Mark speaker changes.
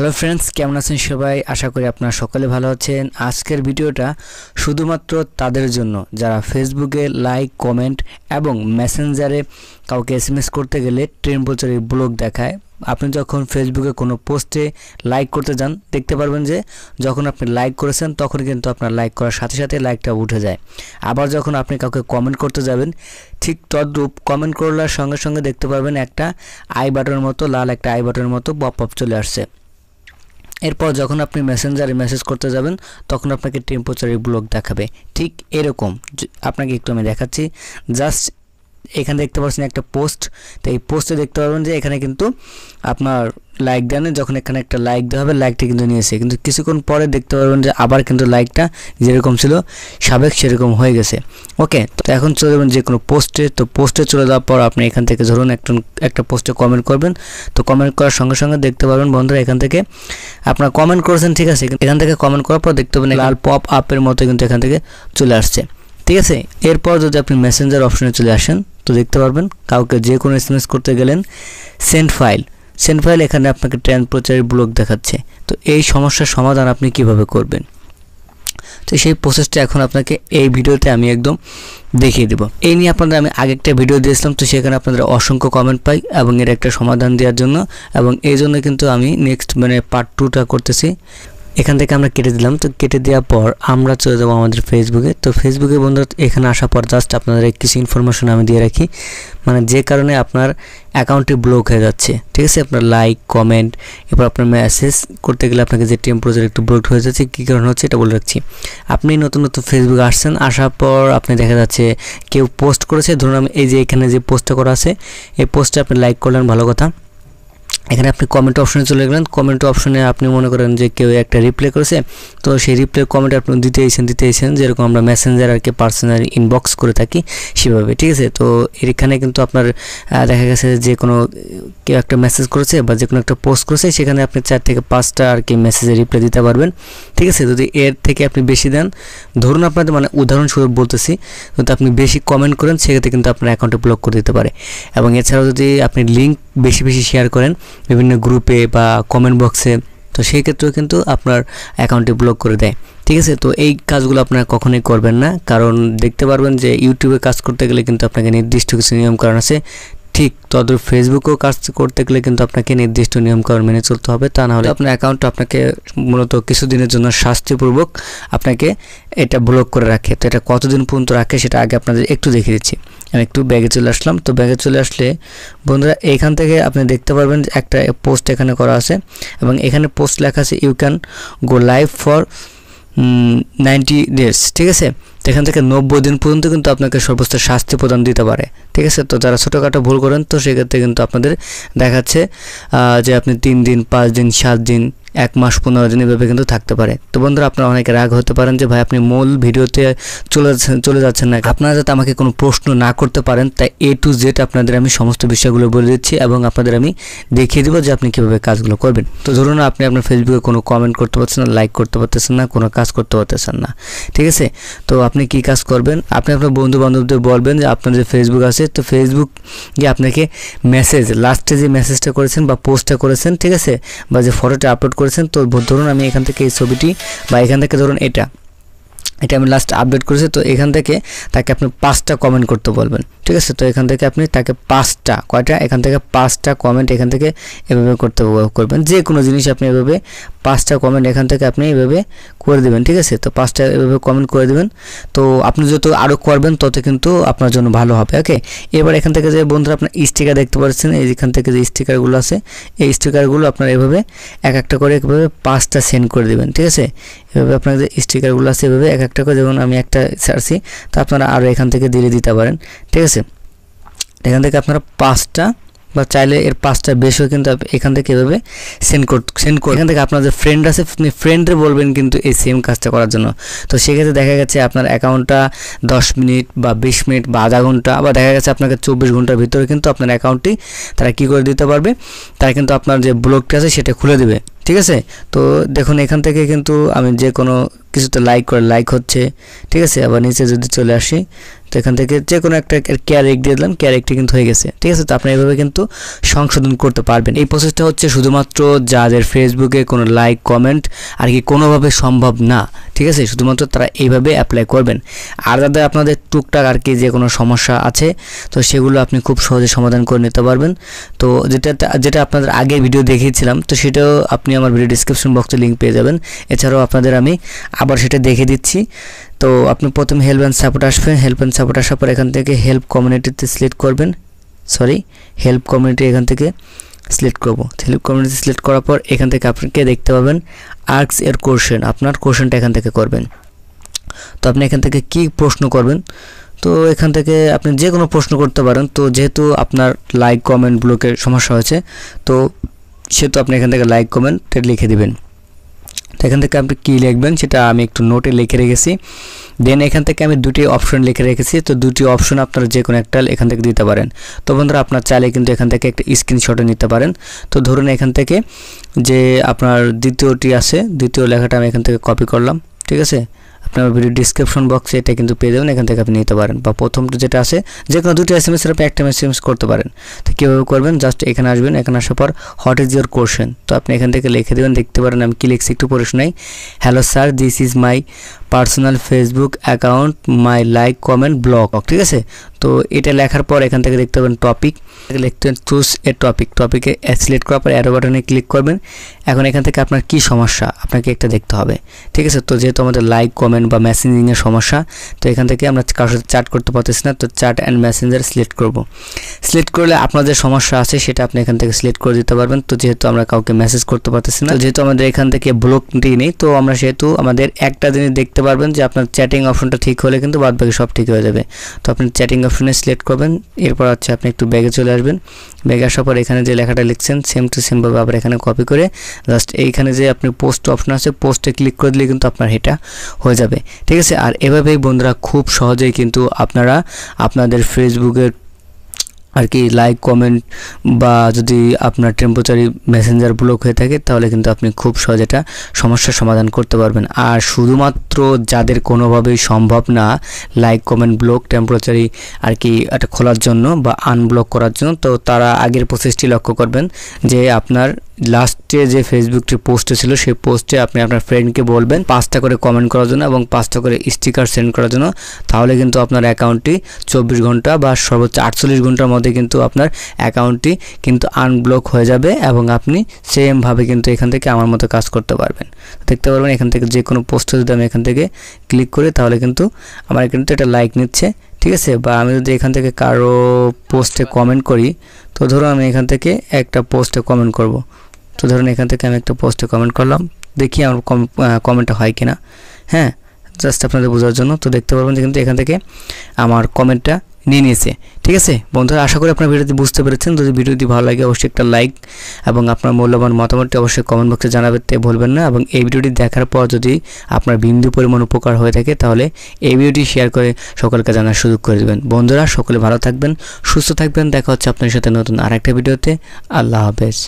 Speaker 1: Hello friends কেমন আছেন সবাই? আশা করি আপনারা সকলে ভালো আছেন। আজকের ভিডিওটা শুধুমাত্র তাদের জন্য, যারা ফেসবুকে লাইক কমেন্ট এবং মেসেঞ্জারে কাউকে এসএমএস করতে গেলে ট্রেন প্রচারের ব্লগ দেখায়। আপনি যখন ফেসবুকে কোনো পোস্টে লাইক করতে যান, দেখতে পারবেন যে যখন আপনি লাইক করেছেন, তখন কিন্তু আপনার লাইক করার সাথে সাথে লাইকটা উঠে যায়। আবার যখন আপনি কাউকে কমেন্ট করতে যাবেন, ঠিক তদ্রূপ কমেন্ট করলার সঙ্গে সঙ্গে দেখতে পারবেন একটা আই বাটনের মতো, লাল একটা আই বাটনের মতো পপ আপ চলে আসছে। এরপর যখন আপনি মেসেঞ্জারে মেসেজ করতে যাবেন, তখন আপনাকে টেম্পোচারি ব্লক দেখাবে। ঠিক এরকম। আপনাকে একটু আমি দেখাচ্ছি। জাস্ট এখানে দেখতে পাচ্ছেন একটা পোস্ট তো এই পোস্টে দেখতে পারবেন যে এখানে কিন্তু আপনার লাইক দেন, যখন এখানে একটা লাইক দেওয়া হবে লাইকটা কিন্তু নিয়েছে। কিন্তু কিছুক্ষণ পরে দেখতে পারবেন যে আবার কিন্তু লাইকটা যেরকম ছিল, সাবেক সেরকম হয়ে গেছে। ওকে তো এখন চলে যাবেন যে কোনো পোস্টে তো পোস্টে চলে যাওয়ার পর আপনি এখান থেকে ধরুন একটা একটা পোস্টে কমেন্ট করবেন। তো কমেন্ট করার সঙ্গে সঙ্গে দেখতে পারবেন বন্ধুরা, এখান থেকে আপনার কমেন্ট করেছেন, ঠিক আছে? এখান থেকে কমেন্ট করার পর দেখতে পাবেন লাল পপ আপের মতো কিন্তু এখান থেকে চলে আসছে। ঠিক আছে? এরপর যদি আপনি মেসেঞ্জার অপশনে চলে আসেন, তো দেখতে পারবেন কাউকে যে কোনো এস করতে গেলেন সেন্ড ফাইল সেন্ড ফাইল এখানে আপনাকে ট্রেন প্রচারের ব্লক দেখাচ্ছে। তো এই সমস্যার সমাধান আপনি কীভাবে করবেন? তো সেই প্রসেসটা এখন আপনাকে এই ভিডিওতে আমি একদম দেখিয়ে দেব। এই নিয়ে আপনাদের আমি আগে একটা ভিডিও দিয়েছিলাম, তো সেখানে আপনাদের অসংখ্য কমেন্ট পাই এবং এর একটা সমাধান দেওয়ার জন্য এবং এই জন্য কিন্তু আমি নেক্সট মানে পার্ট টুটা করতেছি। এখান থেকে আমরা কেটে দিলাম। তো কেটে দেওয়ার পর আমরা চলে যাব আমাদের ফেসবুকে তো ফেসবুকে বন্ধুরা, এখানে আসার পর জাস্ট আপনাদের কিছু ইনফরমেশন আমি দিয়ে রাখি। মানে যে কারণে আপনার অ্যাকাউন্টটি ব্লক হয়ে যাচ্ছে। ঠিক আছে? আপনার লাইক কমেন্ট এরপর আপনার মেসেজ করতে গেলে আপনাকে যে টেম্পারেচার একটু ব্লক হয়ে যাচ্ছে, কী কারণ হচ্ছে এটা বলে রাখছি। আপনি নতুন নতুন ফেসবুকে আসছেন, আসার পর আপনি দেখা যাচ্ছে কেউ পোস্ট করেছে। ধরুন আমি এই যে এখানে যে পোস্টটা করা আছে, এই পোস্টে আপনি লাইক করলেন, ভালো কথা। এখানে আপনি কমেন্ট অপশনে চলে গেলেন। কমেন্ট অপশনে আপনি মনে করেন যে কেউ একটা রিপ্লে করেছে। তো সেই রিপ্লে কমেন্ট আপনি দিতে এসেছেন দিতে এসেছেন যেরকম আমরা মেসেঞ্জার আর কি পার্সোনাল ইনবক্স করে থাকি সেভাবে, ঠিক আছে? তো এখানে কিন্তু আপনার দেখা গেছে যে কোনো, কেউ একটা মেসেজ করেছে বা যে কোনো একটা পোস্ট করেছে, সেখানে আপনি চার থেকে পাঁচটা আর কি মেসেজে রিপ্লে দিতে পারবেন। ঠিক আছে? যদি এর থেকে আপনি বেশি দেন, ধরুন আপনাদের মানে উদাহরণস্বরূপ বলতেছি, যদি আপনি বেশি কমেন্ট করেন, সেক্ষেত্রে কিন্তু আপনার অ্যাকাউন্টে ব্লক করে দিতে পারে। এবং এছাড়াও যদি আপনি লিঙ্ক বেশি বেশি শেয়ার করেন, বিভিন্ন গ্রুপে বা কমেন্ট বক্সে তো সেই ক্ষেত্রেও কিন্তু আপনার অ্যাকাউন্টে ব্লক করে দেয়। ঠিক আছে? তো এই কাজগুলো আপনারা কখনোই করবেন না। কারণ দেখতে পারবেন যে ইউটিউবে কাজ করতে গেলে কিন্তু আপনাকে নির্দিষ্ট কিছু নিয়মকানুন আছে। ঠিক তদ্রূপ ফেসবুকেও কাজ করতে গেলে কিন্তু আপনাকে নির্দিষ্ট নিয়মকানুন মেনে চলতে হবে। তা না হলে আপনার অ্যাকাউন্ট আপনাকে মূলত কিছুদিনের জন্য শাস্তিপূর্বক আপনাকে এটা ব্লক করে রাখে। তো এটা কতদিন পর্যন্ত রাখে সেটা আগে আপনাদের একটু দেখিয়ে দিচ্ছি। আমি একটু ব্যাগে চলে আসলাম। তো ব্যাগে চলে আসলে বন্ধুরা, এখান থেকে আপনি দেখতে পারবেন একটা পোস্ট এখানে করা আছে এবং এখানে পোস্ট লেখা আছে you can go live for ninety days ঠিক আছে? তো এখান থেকে নব্বই দিন পর্যন্ত কিন্তু আপনাকে সর্বোচ্চ শাস্তি প্রদান দিতে পারে, ঠিক আছে? তো যারা ছোটোখাটো ভুল করেন, তো সেক্ষেত্রে কিন্তু আপনাদের দেখাচ্ছে যে আপনি তিন দিন, পাঁচ দিন, সাত দিন এক মাস পনেরো দিন এভাবে কিন্তু থাকতে পারে। তো বন্ধুরা, আপনারা অনেকে রাগ হতে পারেন যে, ভাই, আপনি মূল ভিডিওতে চলে চলে যাচ্ছেন না আপনারা যাতে আমাকে কোনো প্রশ্ন না করতে পারেন, তাই এ টু জেড আপনাদের আমি সমস্ত বিষয়গুলো বলে দিচ্ছি এবং আপনাদের আমি দেখিয়ে দেবো যে আপনি কীভাবে কাজগুলো করবেন। তো ধরুন আপনি আপনার ফেসবুকে কোনো কমেন্ট করতে পারছেন না লাইক করতে পারতেছেন না, কোনো কাজ করতে পারতেছেন না। ঠিক আছে? তো আপনি কি কাজ করবেন? আপনি আপনার বন্ধু বান্ধবদের বলবেন যে, আপনার যে ফেসবুক আছে, তো ফেসবুক গিয়ে আপনাকে মেসেজ লাস্টে যে মেসেজটা করেছেন বা পোস্টটা করেছেন, ঠিক আছে? বা যে ফটোটা আপলোড করেছেন, তো ধরুন আমি এখান থেকে এই ছবিটি বা এখান থেকে ধরুন এটা এটা আমি লাস্ট আপডেট করেছি, তো এখান থেকে তাকে আপনি পাঁচটা কমেন্ট করতে বলবেন। ঠিক আছে? তো এখান থেকে আপনি তাকে পাঁচটা, কয়টা? এখান থেকে পাঁচটা কমেন্ট এখান থেকে এভাবে করতে করবেন। যে কোনো জিনিস আপনি এভাবে পাঁচটা কমেন্ট এখান থেকে আপনি এভাবে করে দেবেন, ঠিক আছে? তো পাঁচটা এভাবে কমেন্ট করে দেবেন। তো আপনি যত আরও করবেন, তত কিন্তু আপনার জন্য ভালো হবে ওকে এবার এখান থেকে যে বন্ধুরা আপনার স্টিকার দেখতে পাচ্ছেন, এই এখান থেকে যে স্টিকারগুলো আছে, এই স্টিকারগুলো আপনার এভাবে এক একটা করে এভাবে পাঁচটা সেন্ড করে দেবেন, ঠিক আছে? এভাবে আপনার যে স্টিকারগুলো আছে, এভাবে এক একটা করে, যেমন আমি একটা ছাড়ছি, তো আপনারা আরও এখান থেকে দিলে দিতে পারেন, ঠিক আছে? এখান থেকে আপনারা পাঁচটা বা চাইলে এর পাঁচটা বেশিও কিন্তু এখান থেকে এভাবে সেন্ড কর সেন্ড করে এখান থেকে আপনার যে ফ্রেন্ড আছে, আপনি ফ্রেন্ডে বলবেন কিন্তু এই সেম কাজটা করার জন্য। তো সেক্ষেত্রে দেখা গেছে আপনার অ্যাকাউন্টটা দশ মিনিট বা বিশ মিনিট বা আধা ঘণ্টা বা দেখা গেছে আপনাকে চব্বিশ ঘণ্টার ভিতরে কিন্তু আপনার অ্যাকাউন্টটি তারা কী করে দিতে পারবে? তারা কিন্তু আপনার যে ব্লগটি আছে সেটা খুলে দেবে। ঠিক আছে? তো দেখুন এখান থেকে কিন্তু আমি যে কোনো কিছুতে লাইক করে লাইক হচ্ছে, ঠিক আছে? আবার নিচে যদি চলে আসি, তো এখান থেকে যে কোনো একটা ক্যারেক দিয়ে দিলাম ক্যারেকটি কিন্তু হয়ে গেছে, ঠিক আছে? তো আপনি এভাবে কিন্তু সংশোধন করতে পারবেন। এই প্রসেসটা হচ্ছে শুধুমাত্র যাদের ফেসবুকে কোনো লাইক কমেন্ট আর কি কোনোভাবে সম্ভব না, ঠিক আছে? শুধুমাত্র তারা এইভাবে অ্যাপ্লাই করবেন। আর যাদের আপনাদের টুকটাক আর কি যে কোনো সমস্যা আছে, তো সেগুলো আপনি খুব সহজে সমাধান করে নিতে পারবেন। তো যেটা যেটা আপনাদের আগে ভিডিও দেখিয়েছিলাম, তো সেটাও আপনি আমার ভিডিও ডিসক্রিপশন বক্সে লিঙ্ক পেয়ে যাবেন। এছাড়াও আপনাদের আমি আবার সেটা দেখে দিচ্ছি। তো আপনি প্রথমে হেল্প অ্যান্ড সাপোর্ট আসবেন হেল্প অ্যান্ড সাপোর্ট আসার পর এখান থেকে হেল্প কমিউনিটিতে সিলেক্ট করবেন। সরি হেল্প কমিউনিটি এখান থেকে সিলেক্ট করব। হেল্প কমিউনিটি সিলেক্ট করার পর এখান থেকে আপনাকে দেখতে পাবেন আর্কস এর কোশ্চেন আপনার কোশ্চেনটা এখান থেকে করবেন। তো আপনি এখান থেকে কি প্রশ্ন করবেন? তো এখান থেকে আপনি যে কোনো প্রশ্ন করতে পারেন। তো যেহেতু আপনার লাইক কমেন্ট ব্লকের সমস্যা হয়েছে, তো সেহেতু আপনি এখান থেকে লাইক কমেন্ট লিখে দিবেন। তো এখান থেকে আপনি কী লিখবেন সেটা আমি একটু নোটে লিখে রেখেছি। দেন এখান থেকে আমি দুটি অপশন লিখে রেখেছি, তো দুটি অপশন আপনারা যে কোনো একটা এখান থেকে দিতে পারেন। তো বন্ধুরা, আপনার চাইলে কিন্তু এখান থেকে একটা স্ক্রিনশটও নিতে পারেন। তো ধরুন এখান থেকে যে আপনার দ্বিতীয়টি আছে, দ্বিতীয় লেখাটা আমি এখান থেকে কপি করলাম, ঠিক আছে? আপনার ভিডিও ডিসক্রিপশন বক্সে এটা কিন্তু পেয়ে যাবেন, এখান থেকে আপনি নিতে পারেন। বা প্রথম যেটা আছে যে কোনো দুটো এস এম এসের আপনি একটা এস এস করতে পারেন। তো কীভাবে করবেন? জাস্ট এখানে আসবেন, এখানে আসার পর হোয়াট ইজ ইউর কোশ্চেন তো আপনি এখান থেকে লিখে দেবেন, দেখতে পারেন আমি কি লিখছি, একটু পড়ে শোনাই। Hello sir this is my personal Facebook account my like comment block ঠিক আছে? তো এটা লেখার পর এখান থেকে দেখতে পাবেন টপিক লিখতে চুজ এ টপিক টপিকে সিলেক্ট করার পর অ্যারো বাটনে ক্লিক করবেন। এখন এখান থেকে আপনার কি সমস্যা? আপনাকে একটা দেখতে হবে। ঠিক আছে? তো যেহেতু আমাদের লাইক কমেন্ট বা মেসেঞ্জিংয়ের সমস্যা, তো এখান থেকে আমরা কারোর সাথে চ্যাট করতে পারতেছি না, তো চ্যাট অ্যান্ড মেসেঞ্জার সিলেক্ট করব। সিলেক্ট করলে আপনার যে সমস্যা আছে, সেটা আপনি এখান থেকে সিলেক্ট করে দিতে পারবেন। তো যেহেতু আমরা কাউকে মেসেজ করতে পারতেছি না যেহেতু আমাদের এখান থেকে ব্লকটি নেই, তো আমরা সেহেতু আমাদের একটা জিনিস দেখতে পারবেন যে আপনার চ্যাটিং অপশনটা ঠিক হলে কিন্তু বাদ বাকি সব ঠিক হয়ে যাবে। তো আপনি চ্যাটিং অপশনে সিলেক্ট করবেন, এরপর হচ্ছে আপনি একটু ব্যাগে চলে আসবেন। ব্যাগে আসার পর এখানে যে লেখাটা লিখছেন সেম টু সেমভাবে আবার এখানে কপি করে জাস্ট এইখানে যে আপনি পোস্ট অপশন আছে পোস্টে ক্লিক করে দিলে কিন্তু আপনার এটা হয়ে যাবে। ঠিক আছে? আর এভাবেই বন্ধুরা খুব সহজেই কিন্তু আপনারা আপনাদের ফেসবুকের আর কি লাইক কমেন্ট বা যদি আপনার টেম্পোচারি মেসেঞ্জার ব্লক হয়ে থাকে, তাহলে কিন্তু আপনি খুব সহজে এটা সমস্যার সমাধান করতে পারবেন। আর শুধুমাত্র যাদের কোনোভাবেই সম্ভব না লাইক কমেন্ট ব্লক টেম্পোচারি আর কি এটা খোলার জন্য বা আনব্লক করার জন্য, তো তারা আগের প্রসেসটি লক্ষ্য করবেন যে আপনার লাস্টে যে ফেসবুকটি পোস্টে ছিল, সেই পোস্টে আপনি আপনার ফ্রেন্ডকে বলবেন পাঁচটা করে কমেন্ট করার জন্য এবং পাঁচটা করে স্টিকার সেন্ড করার জন্য। তাহলে কিন্তু আপনার অ্যাকাউন্টটি চব্বিশ ঘণ্টা বা সর্বোচ্চ আটচল্লিশ ঘণ্টার মধ্যে কিন্তু আপনার অ্যাকাউন্টটি কিন্তু আনব্লক হয়ে যাবে এবং আপনি সেমভাবে কিন্তু এখান থেকে আমার মতো কাজ করতে পারবেন। দেখতে পারবেন এখান থেকে যে কোনো পোস্টে যদি আমি এখান থেকে ক্লিক করি, তাহলে কিন্তু আমার কিন্তু এটা লাইক নিচ্ছে। ঠিক আছে? বা আমি যদি এখান থেকে কারও পোস্টে কমেন্ট করি, তো ধরো আমি এখান থেকে একটা পোস্টে কমেন্ট করব। তো ধরুন এখান থেকে আমি একটা পোস্টে কমেন্ট করলাম, দেখি আমার কমেন্টটা হয় কিনা। হ্যাঁ? জাস্ট আপনাদের বোঝার জন্য। তো দেখতে পারবেন যে কিন্তু এখান থেকে আমার কমেন্টটা নিয়ে নিয়েছে। ঠিক আছে? বন্ধুরা, আশা করি আপনার ভিডিওটি বুঝতে পেরেছেন। যদি ভিডিওটি ভালো লাগে, অবশ্যই একটা লাইক এবং আপনার মূল্যবান মতামতটি অবশ্যই কমেন্ট বক্সে জানাতে ভুলবেন না। এবং এই ভিডিওটি দেখার পর যদি আপনার বিন্দু পরিমাণ উপকার হয়ে থাকে, তাহলে এই ভিডিওটি শেয়ার করে সকলকে জানার সুযোগ করে দেবেন। বন্ধুরা, সকলে ভালো থাকবেন, সুস্থ থাকবেন। দেখা হচ্ছে আপনার সাথে নতুন আরেকটা ভিডিওতে। আল্লাহ হাফেজ।